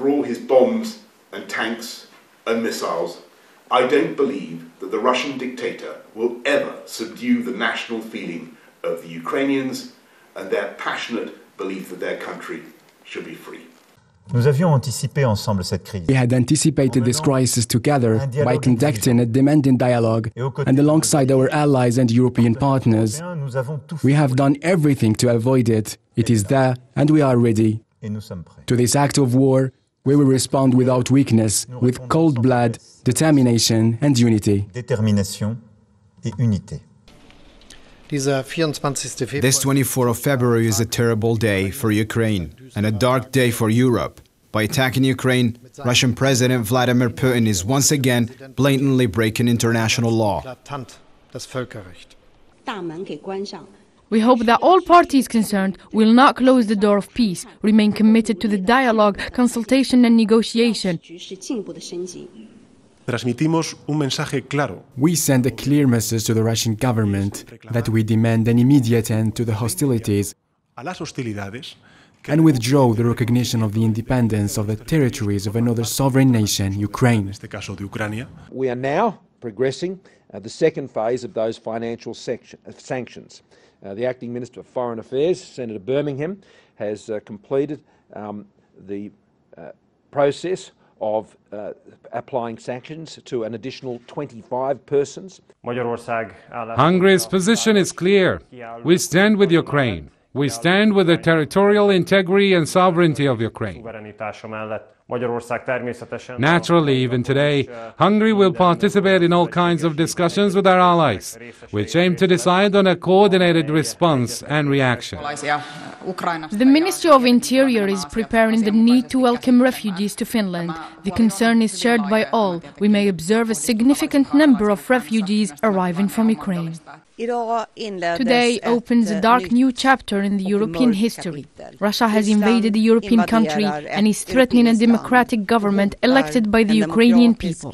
for all his bombs and tanks and missiles, I don't believe that the Russian dictator will ever subdue the national feeling of the Ukrainians and their passionate belief that their country should be free. Nous avions anticipé ensemble cette crise. We had anticipated this crisis together by conducting a demanding dialogue and alongside our allies and European partners. Nous avons tout We have done everything to avoid it. It is there and we are ready. et nous sommes prêts. To this act of war, we will respond without weakness, with cold blood, determination and unity. Détermination et unité. Dieser 24. This 24th of February is a terrible day for Ukraine and a dark day for Europe. By attacking Ukraine, Russian President Vladimir Putin is once again blatantly breaking international law. We hope that all parties concerned will not close the door of peace, remain committed to the dialogue, consultation and negotiation. We send a clear message to the Russian government that we demand an immediate end to the hostilities and withdraw the recognition of the independence of the territories of another sovereign nation, Ukraine. We are now progressing uh, the second phase of those financial section, uh, sanctions. Uh, the Acting Minister of Foreign Affairs, Senator Birmingham, has uh, completed um, the uh, process of uh, applying sanctions to an additional 25 persons. Hungary's position is clear. We stand with Ukraine. We stand with the territorial integrity and sovereignty of Ukraine. Naturally, even today, Hungary will participate in all kinds of discussions with our allies, which aim to decide on a coordinated response and reaction. The Ministry of Interior is preparing the need to welcome refugees to Finland. The concern is shared by all. We may observe a significant number of refugees arriving from Ukraine. Today opens a dark new chapter in the European history. Russia has invaded the European country and is threatening a democratic government elected by the Ukrainian people.